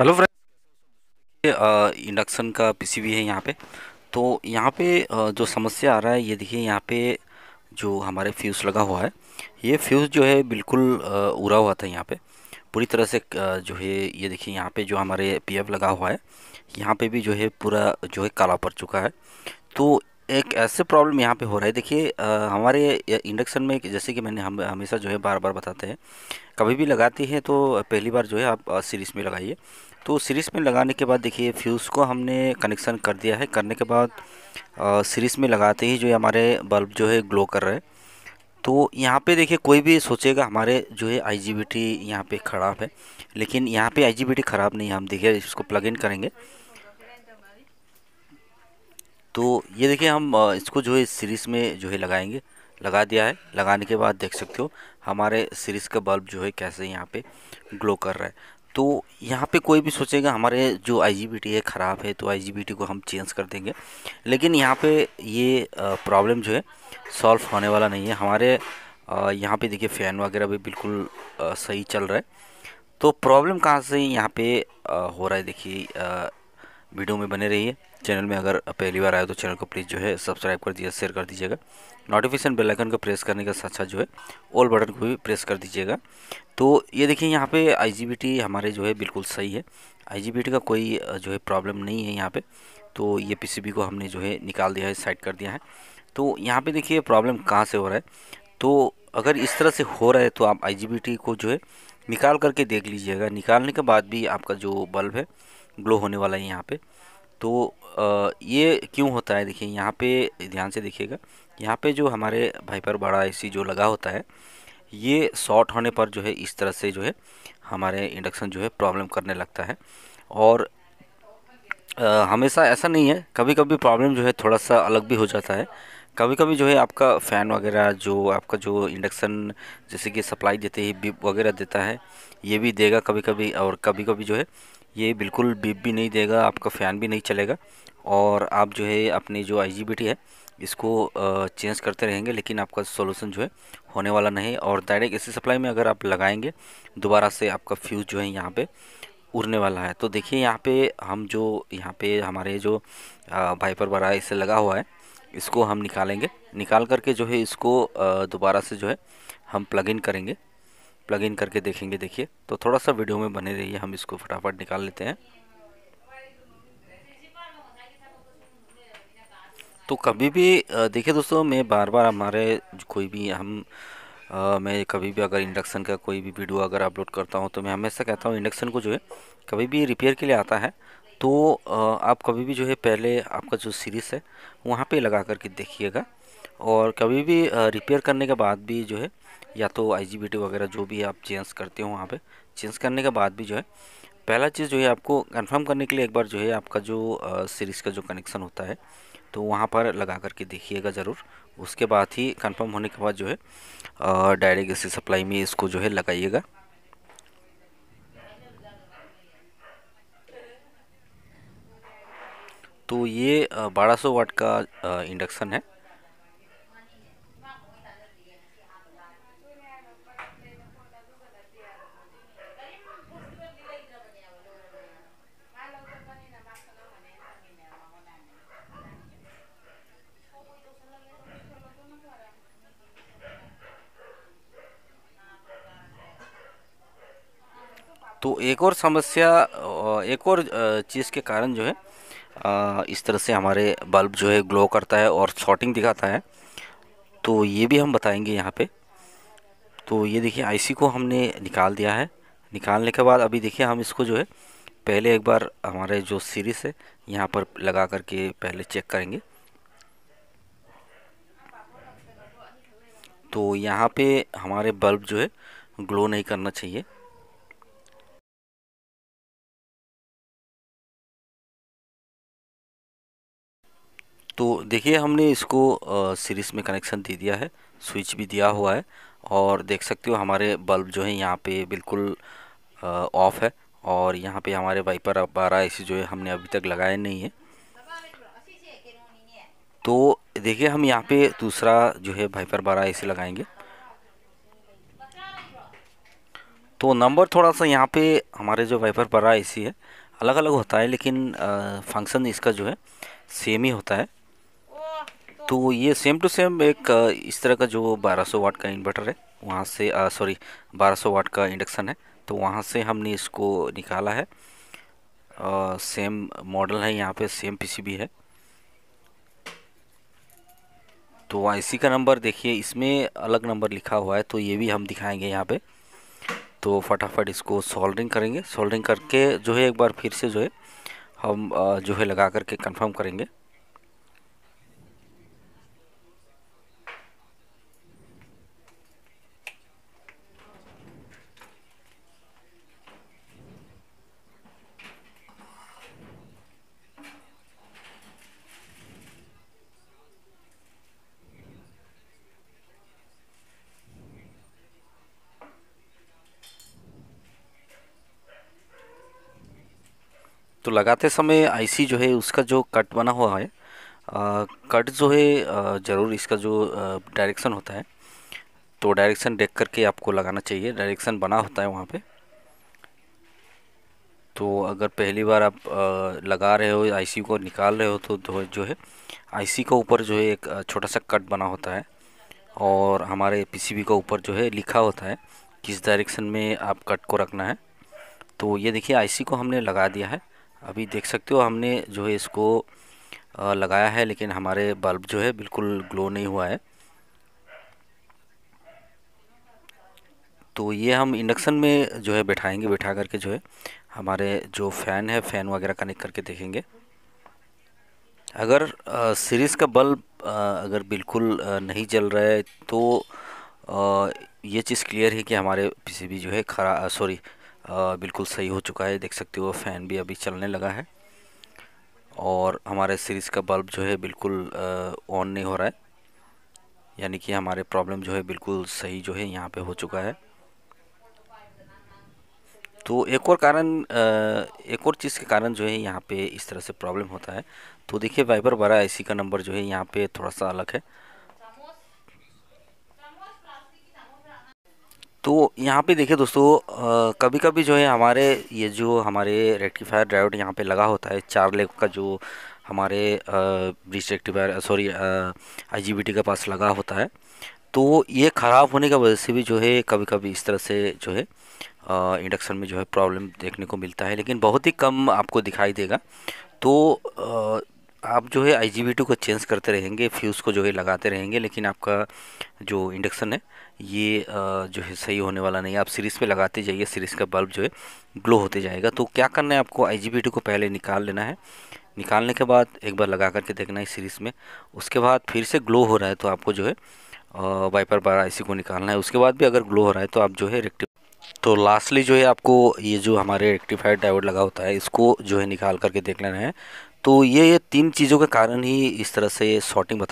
Hello friend induction का PCB है यहाँ पे। तो यहाँ पे जो समस्या आ रहा है, ये देखिए यहाँ पे जो हमारे फ्यूज़ लगा हुआ है, ये फ्यूज़ जो है बिल्कुल उड़ा हुआ था यहाँ पे। पूरी तरह से जो है, ये देखिए यहाँ पे जो हमारे पीएफ लगा हुआ है, यहाँ पे भी जो है पूरा, जो है काला पड़ चुका है। तो एक ऐसे प्रॉब्लम यहाँ पे हो रहा है। देखिए हमारे इंडक्शन में जैसे कि मैंने हम, हमेशा जो है बार बार बताते हैं, कभी भी लगाती हैं तो पहली बार जो है आप सीरीज़ में लगाइए। तो सीरीज़ में लगाने के बाद देखिए फ्यूज़ को हमने कनेक्शन कर दिया है। करने के बाद सीरीज़ में लगाते ही जो है हमारे बल्ब जो है ग्लो कर रहे हैं। तो यहाँ पे देखिए, कोई भी सोचेगा हमारे जो है आई जी बी टी यहाँ पर ख़राब है। लेकिन यहाँ पे आई जी बी टी ख़राब नहीं है, हम देखिए इसको प्लग इन करेंगे। तो ये देखिए, हम इसको जो है सीरीज़ में जो है लगाएँगे। लगा दिया है। लगाने के बाद देख सकते हो, हमारे सीरीज़ का बल्ब जो है कैसे यहाँ पे ग्लो कर रहा है। तो यहाँ पे कोई भी सोचेगा हमारे जो आईजीबीटी है ख़राब है तो आईजीबीटी को हम चेंज कर देंगे। लेकिन यहाँ पे ये प्रॉब्लम जो है सॉल्व होने वाला नहीं है। हमारे यहाँ पे देखिए फ़ैन वगैरह भी बिल्कुल सही चल रहा है। तो प्रॉब्लम कहाँ से यहाँ पे हो रहा है? देखिए वीडियो में बने रहिए। चैनल में अगर पहली बार आए तो चैनल को प्लीज़ जो है सब्सक्राइब कर दीजिए शेयर कर दीजिएगा। नोटिफिकेशन बेल आइकन को प्रेस करने के साथ साथ जो है ऑल बटन को भी प्रेस कर दीजिएगा। तो ये देखिए, यहाँ पे आईजीबीटी हमारे जो है बिल्कुल सही है। आईजीबीटी का कोई जो है प्रॉब्लम नहीं है यहाँ पर तो ये पीसीबी को हमने जो है निकाल दिया है साइड कर दिया है। तो यहाँ पर देखिए प्रॉब्लम कहाँ से हो रहा है? तो अगर इस तरह से हो रहा है तो आप आईजीबीटी को जो है निकाल करके देख लीजिएगा। निकालने के बाद भी आपका जो बल्ब है ग्लो होने वाला है यहाँ पे। तो अ, ये क्यों होता है? देखिए यहाँ पे ध्यान से देखिएगा यहाँ पे जो हमारे भाइपर बड़ा एसी जो लगा होता है ये शॉर्ट होने पर जो है इस तरह से जो है हमारे इंडक्शन जो है प्रॉब्लम करने लगता है। और अ, हमेशा ऐसा नहीं है कभी कभी प्रॉब्लम जो है थोड़ा सा अलग भी हो जाता है। कभी कभी जो है आपका फ़ैन वगैरह जो आपका जो इंडक्शन जैसे कि सप्लाई देते ही बिप वगैरह देता है ये भी देगा कभी कभी और कभी कभी जो है ये बिल्कुल बिप भी नहीं देगा, आपका फ़ैन भी नहीं चलेगा। और आप जो है, अपनी जो आईजीबीटी है, इसको चेंज करते रहेंगे, लेकिन आपका सोल्यूशन जो है, होने वाला नहीं और डायरेक्ट एसी सप्लाई में अगर आप लगाएँगे, दोबारा से आपका फ्यूज़ जो है यहाँ पे उड़ने वाला है। तो देखिए, यहाँ पे हम जो, यहाँ पे हमारे जो वाइपर बड़ा इसे लगा हुआ है, इसको हम निकालेंगे। निकाल करके जो है, इसको दोबारा से जो है, हम प्लग इन करेंगे। प्लग इन करके देखेंगे देखिए। तो थोड़ा सा वीडियो में बने रहिए हम इसको फटाफट निकाल लेते हैं। तो कभी भी देखिए दोस्तों मैं बार बार हमारे कोई भी हम अ, मैं कभी भी अगर इंडक्शन का कोई भी वीडियो अगर अपलोड करता हूँ तो मैं हमेशा कहता हूँ इंडक्शन को जो है कभी भी रिपेयर के लिए आता है तो अ, आप कभी भी जो है पहले आपका जो सीरीज़ है वहाँ पे लगा करके देखिएगा। और कभी भी रिपेयर करने के बाद भी जो है या तो आईजीबीटी वगैरह जो भी आप चेंज करते हो वहाँ पर चेंज करने के बाद भी जो है, पहला चीज़ जो है आपको कंफर्म करने के लिए एक बार जो है आपका जो सीरीज़ का जो कनेक्शन होता है तो वहाँ पर लगा करके देखिएगा ज़रूर। उसके बाद ही कंफर्म होने के बाद जो है डायरेक्ट एसी सप्लाई में इसको जो है लगाइएगा। तो ये बारह सौ वाट का इंडक्शन है। तो एक और समस्या एक और चीज़ के कारण जो है इस तरह से हमारे बल्ब जो है ग्लो करता है और शॉर्टिंग दिखाता है। तो ये भी हम बताएँगे यहाँ पे। तो ये देखिए, आईसी को हमने निकाल दिया है। निकालने के बाद अभी देखिए, हम इसको जो है, पहले एक बार हमारे जो सीरीज़ है, यहाँ पर लगा करके पहले चेक करेंगे। तो यहाँ पे हमारे बल्ब जो है, ग्लो नहीं करना चाहिए। तो देखिए, हमने इसको सीरीज़ में कनेक्शन दे दिया है स्विच भी दिया हुआ है और देख सकते हो हमारे बल्ब जो है यहाँ पे बिल्कुल ऑफ़ है और यहाँ पे हमारे वाइपर बारह ऐसी जो है हमने अभी तक लगाए नहीं है। तो देखिए, हम यहाँ पे दूसरा जो है वाइपर बारह ऐसे लगाएँगे। तो नंबर थोड़ा सा यहाँ पे हमारे जो वाइपर बड़ा एसी है अलग अलग होता है लेकिन फ़ंक्शन इसका जो है सेम ही होता है। तो ये सेम टू सेम एक इस तरह का जो 1200 वाट का इन्वर्टर है वहाँ से सॉरी 1200 वाट का इंडक्शन है तो वहाँ से हमने इसको निकाला है। आ, सेम मॉडल है यहाँ पे सेम पीसीबी है। तो आईसी का नंबर देखिए इसमें अलग नंबर लिखा हुआ है तो ये भी हम दिखाएँगे यहाँ पे। तो फटाफट इसको सोल्डरिंग करेंगे। सोल्डरिंग करके जो है एक बार फिर से जो है हम जो है लगा करके कंफर्म करेंगे। तो लगाते समय आईसी जो है, उसका जो कट बना हुआ है कट जो है ज़रूर इसका जो डायरेक्शन होता है तो डायरेक्शन देख करके आपको लगाना चाहिए। डायरेक्शन बना होता है वहाँ पे। तो अगर पहली बार आप लगा रहे हो आईसी को निकाल रहे हो तो जो है आईसी के ऊपर जो है, एक छोटा सा कट बना होता है। और हमारे पीसीबी के ऊपर जो है, लिखा होता है, किस डायरेक्शन में आप कट को रखना है। तो ये देखिए आईसी को हमने लगा दिया है। अभी देख सकते हो हमने जो है इसको लगाया है, लेकिन हमारे बल्ब जो है बिल्कुल ग्लो नहीं हुआ है। तो ये हम इंडक्शन में जो है बैठाएँगे, बैठा करके जो है हमारे जो फ़ैन है, फ़ैन वगैरह कनेक्ट करके देखेंगे। अगर सीरीज़ का बल्ब अगर बिल्कुल नहीं जल रहा है तो ये चीज़ क्लियर है कि हमारे पीसीबी जो है खरा सॉरी बिल्कुल सही हो चुका है। देख सकते हो फ़ैन भी अभी चलने लगा है। और हमारे सीरीज़ का बल्ब जो है बिल्कुल ऑन नहीं हो रहा है। यानी कि हमारे प्रॉब्लम जो है बिल्कुल सही जो है यहाँ पे हो चुका है। तो एक और कारण एक और चीज़ के कारण जो है यहाँ पे इस तरह से प्रॉब्लम होता है। तो देखिए वाइबर बड़ा एसी का नंबर जो है यहाँ पे थोड़ा सा अलग है। तो यहाँ पे देखिए दोस्तों कभी कभी जो है हमारे, ये जो हमारे रेक्टिफायर ड्राइवर यहाँ पे लगा होता है, चार लेग का जो हमारे ब्रिज रेक्टिफायर सॉरी आईजीबीटी के पास लगा होता है तो ये ख़राब होने की वजह से भी जो है कभी कभी इस तरह से जो है इंडक्शन में जो है प्रॉब्लम देखने को मिलता है, लेकिन बहुत ही कम आपको दिखाई देगा। तो आप जो है IGBT को चेंज करते रहेंगे फ्यूज़ को जो है लगाते रहेंगे, लेकिन आपका जो इंडक्शन है, ये जो है सही होने वाला नहीं है। आप सीरीज़ पे लगाते जाइए सीरीज़ का बल्ब जो है ग्लो होते जाएगा। तो क्या करना है आपको? IGBT को पहले निकाल लेना है। निकालने के बाद एक बार लगा करके देखना है सीरीज़ में। उसके बाद फिर से ग्लो हो रहा है तो आपको जो है वाइपर बार आई को निकालना है। उसके बाद भी अगर ग्लो हो रहा है तो आप जो है रेक्टिव तो लास्टली जो है आपको ये जो हमारे रेक्टिफाइड डायोड लगा होता है, इसको जो है निकाल करके देख लेना है। तो ये तीन चीज़ों के कारण ही इस तरह से शॉर्टिंग बता